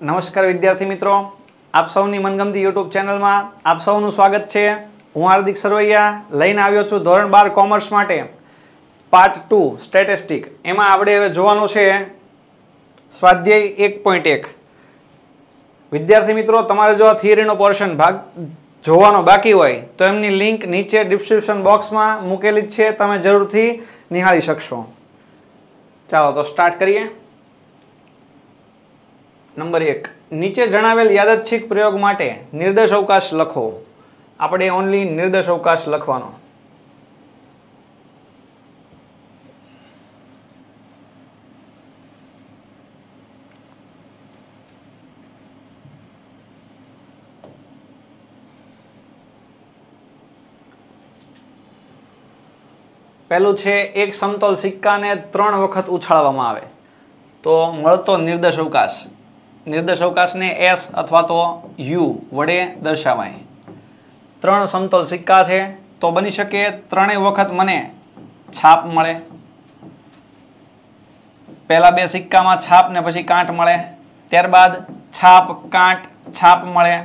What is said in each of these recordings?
નમસ્કાર વિદ્યાર્થી મિત્રો. આપ સૌની મનગમતી યુટ્યુબ ચેનલમાં આપ સૌનું સ્વાગત છે. હું હાર્દિક સરવૈયા લઈને આવ્યો છું ધોરણ બાર કોમર્સ માટે. Part two, statistic. એમાં આપણે હવે જોવાનું છે સ્વાધ્યાય એક પોઈન્ટ એક. વિદ્યાર્થી મિત્રો, તમારે જો આ થિયરીનો પોર્શન ભાગ જોવાનો બાકી હોય, તો એમની લિંક નીચે ડિસ્ક્રિપ્શન બોક્સમાં મૂકેલી જ છે. તમે જરૂરથી નિહાળી શકશો. ચાલો, તો સ્ટાર્ટ કરીએ. નંબર એક, નીચે જણાવેલ યાદચ્છિક પ્રયોગ માટે નિર્દેશ અવકાશ લખો. આપણે ઓનલી નિર્દેશ અવકાશ લખવાનો. પહેલું છે, એક સમતોલ સિક્કાને ત્રણ વખત ઉછાળવામાં આવે. તો મળતો નિર્દેશ અવકાશ. નિર્દેશ અવકાશને એસ અથવા તો યુ વડે દર્શાવાય. ત્રણ સમતોલ સિક્કા છે, તો બની શકે ત્રણેય વખત મને છાપ મળે. પહેલા બે સિક્કામાં છાપ ને પછી કાંટ મળે. ત્યારબાદ છાપ, કાંટ, છાપ મળે.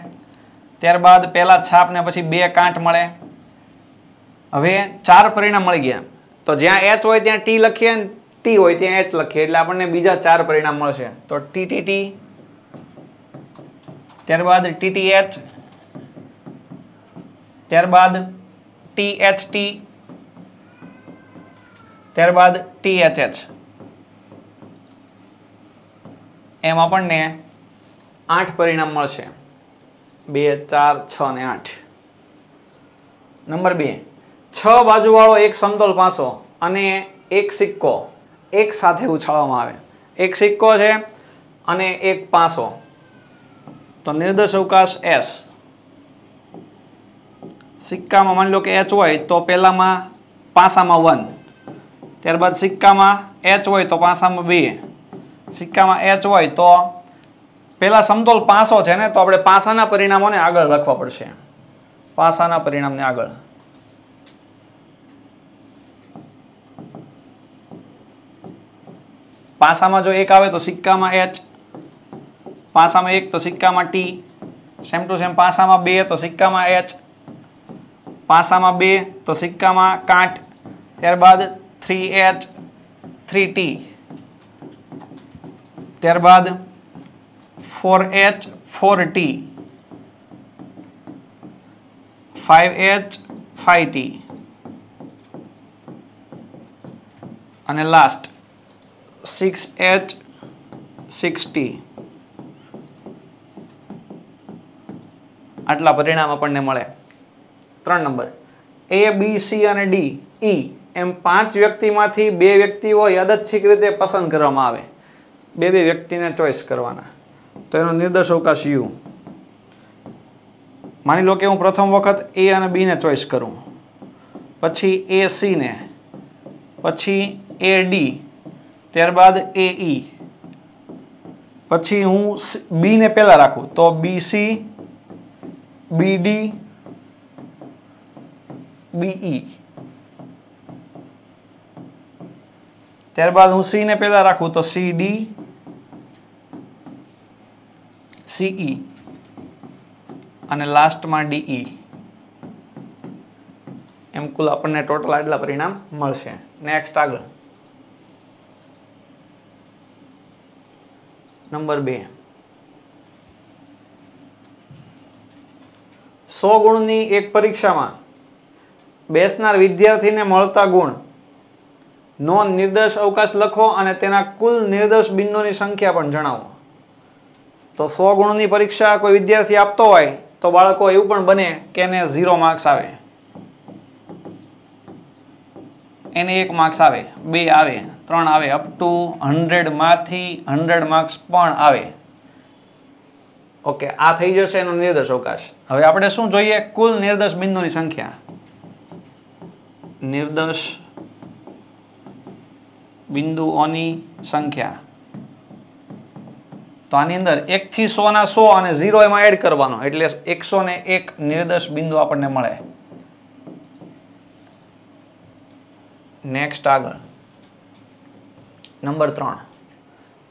ત્યારબાદ પહેલા છાપ ને પછી બે કાંટ મળે. હવે ચાર પરિણામ મળી ગયા. તો જ્યાં એચ હોય ત્યાં ટી લખીએ ટી હોય ત્યાં એચ લખીએ. એટલે આપણને બીજા ચાર પરિણામ મળશે. તો ટી ટી ટી ત્યારબાદ ટી ટી ત્યારબાદ ટી એચ ટી ત્યારબાદ ટી એચ એચ એમ આપણને આઠ પરિણામ મળશે. બે, ચાર, છ ને આઠ. નંબર બે. છ બાજુવાળો એક સમતોલ પાસો અને એક સિક્કો. એક સાથે ઉછાળવામાં આવે. એક સિક્કો છે અને એક પાસો. તો નિર્દેશ અવકાશ એસ સિક્કામાં માની લો કે એચ હોય તો પહેલામાં પાસામાં વન ત્યારબાદ સિક્કામાં એચ હોય તો પાસામાં બે. સિક્કામાં એચ હોય તો પહેલાં સમતોલ પાસો છે ને, તો આપણે પાસાના પરિણામોને આગળ લખવા પડશે. પાસાના પરિણામને આગળ. પાસામાં જો એક આવે તો સિક્કામાં એચ પાસામાં એક, તો સિક્કામાં ટી. સેમ ટુ સેમ પાસામાં બે, તો સિક્કામાં એચ પાસામાં બે, તો સિક્કામાં કાંટ ત્યારબાદ થ્રી એચ થ્રી ટી ત્યારબાદ four H four T five H five T અને last six H six T આટલા પરિણામ આપણને મળે. ત્રણ નંબર. એ બી સી અને ડી ઈ એમ પાંચ વ્યક્તિમાંથી બે વ્યક્તિઓ યાદચ્છિક રીતે પસંદ કરવામાં આવે. બે બે વ્યક્તિને ચોઈસ કરવાના. તો એનો નિર્દેશ અવકાશ યુ. માની લો કે હું પ્રથમ વખત એ અને બીને ચોઈસ કરું. પછી એ સીને પછી એ ડી ત્યારબાદ એ ઈ પછી હું બીને પહેલાં રાખું. તો B C B D B E ત્યારબાદ હું સીને ને પહેલા રાખું તો સી ડી સીઈ અને લાસ્ટમાં ડીઈ એમ કુલ આપણને ટોટલ આટલા પરિણામ મળશે. નેક્સ્ટ આગળ. નંબર બે. સો ગુણની એક પરીક્ષામાં બેસનાર વિદ્યાર્થીને મળતા ગુણ. નોન નિર્દેશ અવકાશ લખો અને તેના કુલ નિર્દેશ બિંદુની સંખ્યા પણ જણાવો. તો સો ગુણની પરીક્ષા કોઈ વિદ્યાર્થી આપતો હોય તો બાળકો એવું પણ બને કે એને ઝીરો માર્ક્સ આવે. એને એક માર્ક્સ આવે, બે આવે, ત્રણ આવે અપ ટુ હંડ્રેડમાંથી હંડ્રેડ માર્ક્સ પણ આવે. ઓકે, આ થઈ જશે એનો નિર્દેશ અવકાશ. હવે આપણે શું જોઈએ? કુલ નિર્દેશ બિંદુની સંખ્યા. નિર્દેશ બિંદુઓની સંખ્યા. તો આની અંદર એકથી સો ના સો અને ઝીરો એમાં એડ કરવાનો, એટલે એકસો ને એક નિર્દેશ બિંદુ આપણને મળે. નેક્સ્ટ આગળ. નંબર ત્રણ.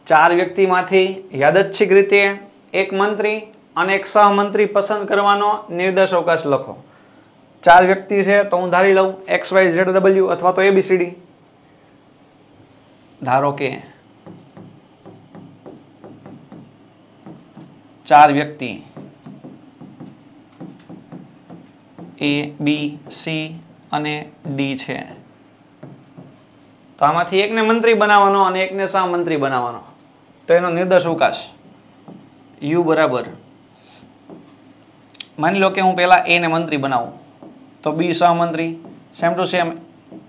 ચાર વ્યક્તિમાંથી યાદચ્છિક રીતે એક મંત્રી અને એક સહમંત્રી પસંદ કરવાનો નિર્દેશ અવકાશ લખો. ચાર વ્યક્તિ છે તો હું ધારી લઉં એક્સ, વાય, ઝેડ, ડબલ્યુ અથવા તો એબીસીડી. ધારો કે ચાર વ્યક્તિ એ, બી, સી અને ડી છે. તો આમાંથી એકને મંત્રી બનાવવાનો અને એકને સહમંત્રી બનાવવાનો. તો એનો નિર્દેશ અવકાશ. યુ બરાબર. માની લો કે હું પહેલાં એને મંત્રી બનાવું. તો બી સહમંત્રી સેમ ટુ સેમ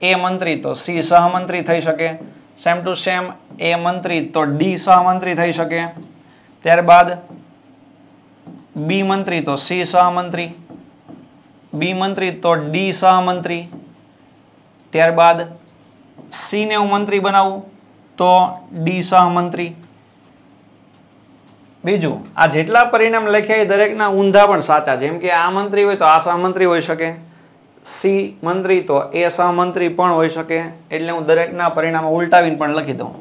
એ મંત્રી તો સી સહમંત્રી થઈ શકે. સેમ ટુ સેમ એ મંત્રી તો ડી સહમંત્રી થઈ શકે. ત્યારબાદ બી મંત્રી તો સી સહમંત્રી બી મંત્રી તો ડી સહમંત્રી ત્યારબાદ સીને હું મંત્રી બનાવું તો ડી સહમંત્રી બીજું, આ જેટલા પરિણામ લખ્યા એ દરેકના ઊંધા પણ સાચા. જેમ કે આ મંત્રી હોય તો આ સહમંત્રી હોઈ શકે. સી મંત્રી તો એ સહમંત્રી પણ હોઈ શકે. એટલે હું દરેકના પરિણામો ઉલટાવીને પણ લખી દઉં.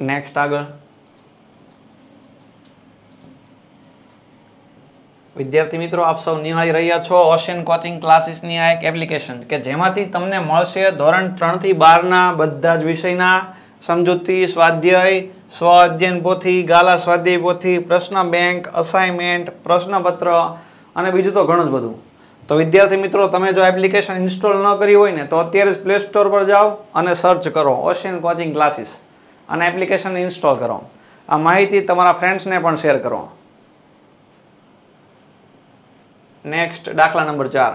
નેક્સ્ટ આગળ. વિદ્યાર્થી મિત્રો, આપ સૌ નિહાળી રહ્યા છો ઓશિયન કોચિંગ ક્લાસીસની આ એક એપ્લિકેશન કે જેમાંથી તમને મળશે ધોરણ ત્રણથી બારના બધા જ વિષયના સમજૂતી, સ્વાધ્યાય સ્વ અધ્યયન પોથી, ગાલા સ્વાધ્યાય પોથી, પ્રશ્ન બેંક અસાઇનમેન્ટ પ્રશ્નપત્ર અને બીજું તો ઘણું જ બધું. તો વિદ્યાર્થી મિત્રો, તમે જો એપ્લિકેશન ઇન્સ્ટોલ ન કરી હોય ને, તો અત્યારે જ પ્લે સ્ટોર પર જાઓ અને સર્ચ કરો ઓશિયન કોચિંગ ક્લાસીસ અને એપ્લિકેશન ઇન્સ્ટોલ કરો. આ માહિતી તમારા ફ્રેન્ડ્સને પણ શેર કરો. નેક્સ્ટ દાખલા નંબર ચાર.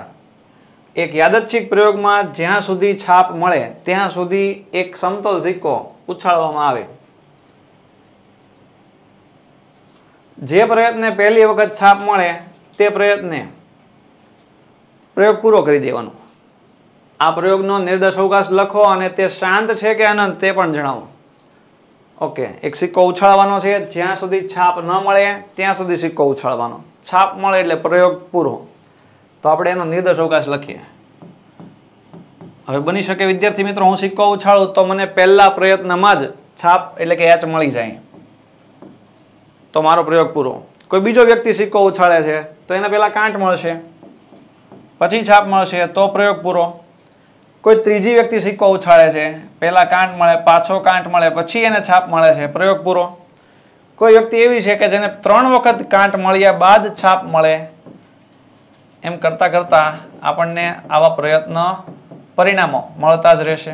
એક યાદચ્છિક પ્રયોગમાં જ્યાં સુધી છાપ મળે, ત્યાં સુધી એક સમતલ સિક્કો ઉછાળવામાં આવે. જે પ્રયત્ને પહેલી વખત છાપ મળે, તે પ્રયત્ને પ્રયોગ પૂરો કરી દેવાનો. આ પ્રયોગનો નિર્દેશ અવકાશ લખો અને તે શાંત છે કે અનંત તે પણ જણાવો. ઓકે એક સિક્કો ઉછાળવાનો છે. જ્યાં સુધી છાપ ન મળે, ત્યાં સુધી સિક્કો ઉછાળવાનો. છાપ મળે એટલે પ્રયોગ પૂરો. તો આપણે એનો નિર્દેશ અવકાશ લખીએ. હવે બની શકે વિદ્યાર્થી મિત્રો, હું સિક્કો ઉછાળું તો મને પહેલા પ્રયત્નમાં જ છાપ એટલે કે એચ મળી જાય. તો મારો પ્રયોગ પૂરો. કોઈ બીજો વ્યક્તિ સિક્કો ઉછાળે છે, તો એને પહેલાં કાંટ મળશે. પછી છાપ મળશે, તો પ્રયોગ પૂરો. કોઈ ત્રીજી વ્યક્તિ સિક્કો ઉછાળે છે, પહેલાં કાંટ મળે, પાછો કાંટ મળે, પછી એને છાપ મળે છે, પ્રયોગ પૂરો. કોઈ વ્યક્તિ એવી છે કે જેને ત્રણ વખત કાંટ મળ્યા બાદ છાપ મળે? એમ કરતાં કરતાં આપણને આવા પ્રયત્ન પરિણામો મળતા જ રહેશે.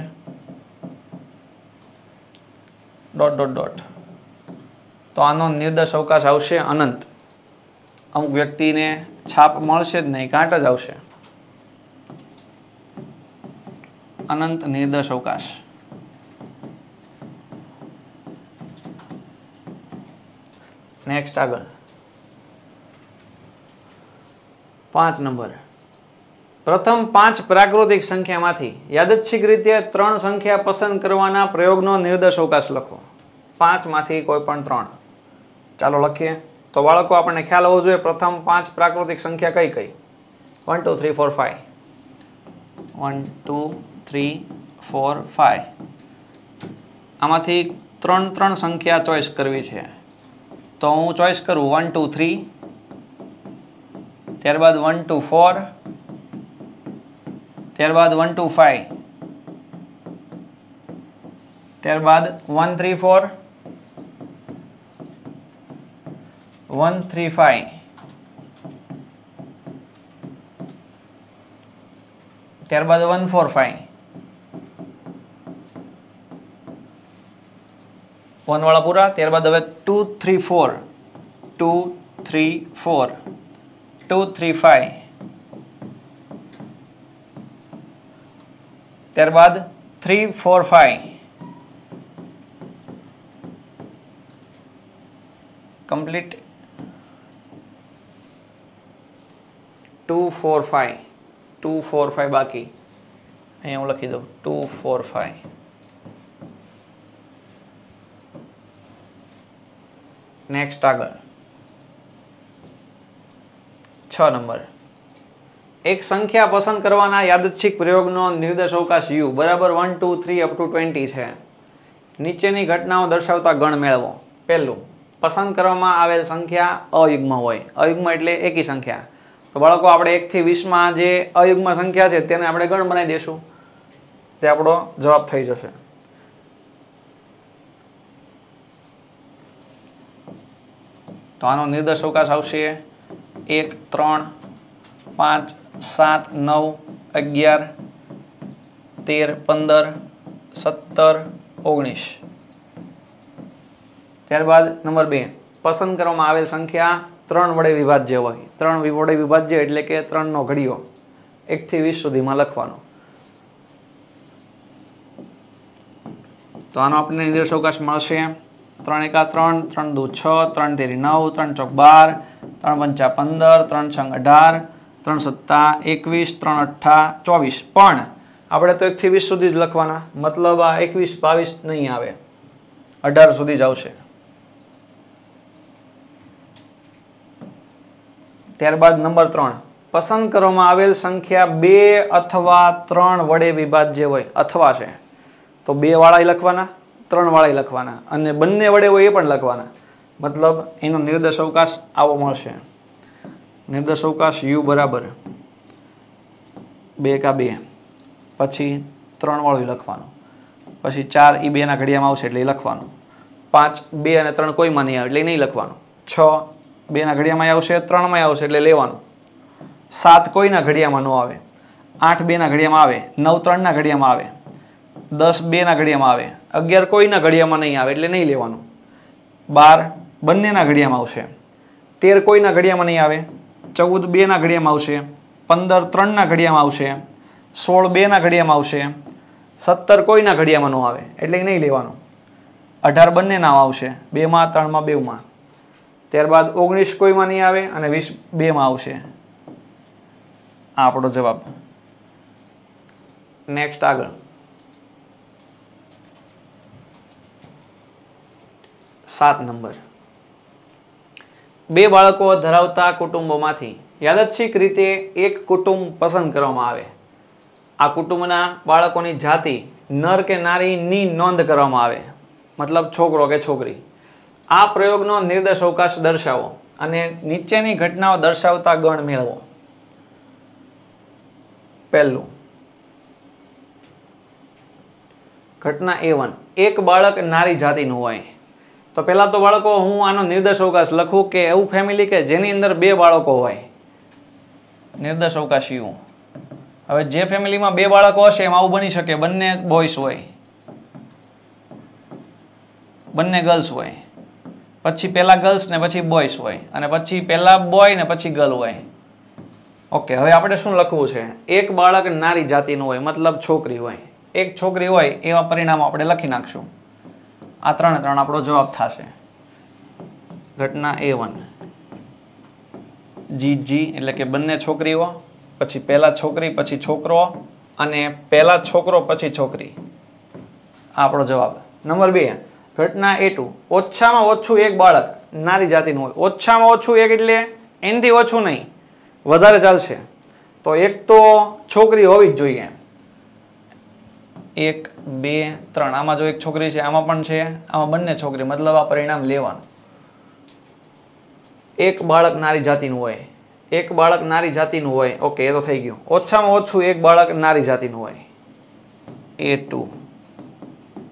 Dot dot dot. તો આનો નિર્દેશ અવકાશ આવશે અનંત. અમુક વ્યક્તિને છાપ મળશે જ નહીં, કાંટ જ આવશે. અનંત નિર્દેશ અવકાશ. નેક્સ્ટ આગળ. પાંચ નંબર. પ્રથમ પાંચ પ્રાકૃતિક સંખ્યામાંથી યાદચ્છિક રીતે ત્રણ સંખ્યા પસંદ કરવાના પ્રયોગનો નિર્દેશ અવકાશ લખો. પાંચમાંથી કોઈ પણ ત્રણ. ચાલો લખીએ. તો બાળકો, આપણને ખ્યાલ હોવો જોઈએ, પ્રથમ પાંચ પ્રાકૃતિક સંખ્યા કઈ કઈ? One two three four five one two three four five આમાંથી ત્રણ ત્રણ સંખ્યા ચોઈસ કરવી છે. તો હું ચોઈસ કરું વન ટુ થ્રી ત્યારબાદ વન ટુ ફોર ત્યારબાદ વન ટુ ફાઈવ ત્યારબાદ one three four one three five ત્યારબાદ વન ફોર ફાઈવ વન વાળા પૂરા ત્યારબાદ હવે two three four two three four two three five ત્યારબાદ three four five complete two four five two four five બાકી અહીંયા હું લખી દઉં ટુ ફોર ફાઈવ નેક્સ્ટ આગળ. છ નંબર. એક સંખ્યા પસંદ કરવાના યાદચ્છિક પ્રયોગનો નિર્દેશ અવકાશ યુ, બરાબર one two three up to twenty છે. નીચેની ઘટનાઓ દર્શાવતા ગણ મેળવો. પહેલું, પસંદ કરવામાં આવેલ સંખ્યા અયુગ્મ હોય. અયુગ્મ એટલે એકી સંખ્યા. તો બાળકો, આપણે એકથી વીસમાં જે અયુગ્મ સંખ્યા છે, તેને આપણે ગણ બનાવી દઈશું. તે આપણો જવાબ થઈ જશે. તો આનો નિર્દેશ અવકાશ આવશે એક, ત્રણ, પાંચ, સાત, નવ, અગિયાર, તેર, પંદર, સત્તર, ઓગણીસ. ત્યારબાદ નંબર બે. પસંદ કરવામાં આવેલ સંખ્યા ત્રણ વડે વિભાજ્ય હોય. ત્રણ વડે વિભાજ્ય એટલે કે ત્રણનો ઘડીઓ. એકથી વીસ સુધીમાં લખવાનો. તો આનો આપણને નિર્દેશ અવકાશ મળશે. ત્રણ એકા ત્રણ ત્રણ દુ છ, ત્રણ તેરી નવ, ત્રણ ચોક બાર, ત્રણ પંચા પંદર, ત્રણ છંગ અઢાર, ત્રણ સત્તા એકવીસ, ત્રણ અઠ્ઠા ચોવીસ. પણ આપણે તો એકથી વીસ સુધી જ લખવાના. મતલબ આ એકવીસ, બાવીસ નહીં આવે. અઢાર સુધી જ આવશે. ત્યારબાદ નંબર ત્રણ. પસંદ કરવામાં આવેલ સંખ્યા બે અથવા ત્રણ વડે વિભાજ્ય હોય. અથવા છે. તો બે વાળા લખવાના. ત્રણ વાળા લખવાના અને બંને વડે હોય એ પણ લખવાના. મતલબ એનો નિર્દેશ અવકાશ આવો મળશે. નિર્દેશ અવકાશ યુ બરાબર. બે કા બે. પછી ત્રણ વાળું લખવાનું. પછી ચાર એ બેના ઘડિયામાં આવશે એટલે એ લખવાનું. પાંચ બે અને ત્રણ કોઈમાં નહીં આવે એટલે નહીં લખવાનું. છ બેના ઘડિયામાં આવશે ત્રણમાં આવશે એટલે લેવાનું. સાત કોઈના ઘડિયામાં ન આવે. આઠ બેના ઘડિયામાં આવે. નવ ત્રણના ઘડિયામાં આવે. દસ બેના ઘડિયામાં આવે. અગિયાર કોઈના ઘડિયામાં નહીં આવે એટલે નહીં લેવાનું. બાર બંનેના ઘડિયામાં આવશે. તેર કોઈના ઘડિયામાં નહીં આવે. ચૌદ બેના ઘડિયામાં આવશે. પંદર ત્રણના ઘડિયામાં આવશે. સોળ બેના ઘડિયામાં આવશે. સત્તર કોઈના ઘડિયામાં ન આવે એટલે નહીં લેવાનું. અઢાર બંનેના આવશે. બેમાં, ત્રણમાં, બેમાં. ત્યારબાદ ઓગણીસ કોઈમાં નહીં આવે અને વીસ બેમાં આવશે. આ આપણો જવાબ. નેક્સ્ટ આગળ. સાત નંબર. બે બાળકો ધરાવતા કુટુંબોમાંથી યાદચ્છિક રીતે એક કુટુંબ પસંદ કરવામાં આવે. આ કુટુંબના બાળકોની જાતિ નર કે નારીની નોંધ કરવામાં આવે. મતલબ છોકરો કે છોકરી. આ પ્રયોગનો નિર્દેશ અવકાશ દર્શાવો અને નીચેની ઘટનાઓ દર્શાવતા ગણ મેળવો. પહેલું. ઘટના એ વન એક બાળક નારી જાતિનું હોય. તો પહેલાં તો બાળકો, હું આનો નિર્દેશ અવકાશ લખું કે એવું ફેમિલી કે જેની અંદર બે બાળકો હોય. નિર્દેશ અવકાશ યુ. હવે જે ફેમિલીમાં બે બાળકો હશે એમાં આવું બની શકે, બંને બોયસ હોય. બંને ગર્લ્સ હોય. પછી પહેલાં ગર્લ્સ ને પછી બોયસ હોય. અને પછી પહેલાં બોય ને પછી ગર્લ હોય. ઓકે, હવે આપણે શું લખવું છે? એક બાળક નારી જાતિનું હોય, મતલબ છોકરી હોય. એક છોકરી હોય, એવા પરિણામો આપણે લખી નાખશું. આ ત્રણે ત્રણ આપણો જવાબ થશે. ઘટના એ વન જી જી એટલે કે બંને છોકરીઓ, પછી પહેલા છોકરી, પછી છોકરો અને પહેલા છોકરો, પછી છોકરી. આપણો જવાબ. નંબર બે, ઘટના એ ટુ ઓછામાં ઓછું એક બાળક, નારી જાતિનું હોય. ઓછામાં ઓછું એક એટલે એનાથી ઓછું નહીં. વધારે ચાલશે. તો એક તો છોકરી હોવી જ જોઈએ. એક, બે, ત્રણ. આમાં જો એક છોકરી છે, આમાં પણ છે, આમાં બંને છોકરી, મતલબ આ પરિણામ લેવાનું. એક બાળક નારી જાતિનું હોય. એક બાળક નારી જાતિનું હોય. ઓકે, એ તો થઈ ગયું. ઓછામાં ઓછું એક બાળક નારી જાતિનું હોય. A two.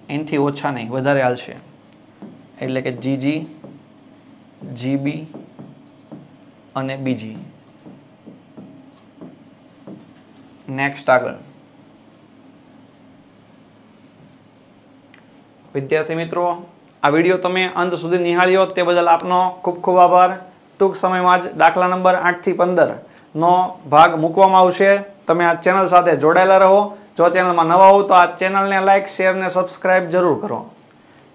એનાથી ઓછા નહીં, વધારે હાલશે એટલે કે જીજી જીબી અને બીજી નેક્સ્ટ આગળ. વિદ્યાર્થી મિત્રો, આ વીડિયો તમે અંત સુધી નિહાળ્યો તે બદલ આપનો ખૂબ ખૂબ આભાર. ટૂંક સમયમાં જ દાખલા નંબર આઠથી પંદરનો ભાગ મૂકવામાં આવશે. તમે આ ચેનલ સાથે જોડાયેલા રહો. જો ચેનલમાં નવા હો તો આ ચેનલને લાઇક શેર ને સબસ્ક્રાઈબ જરૂર કરો.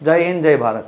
જય હિન્દ, જય ભારત.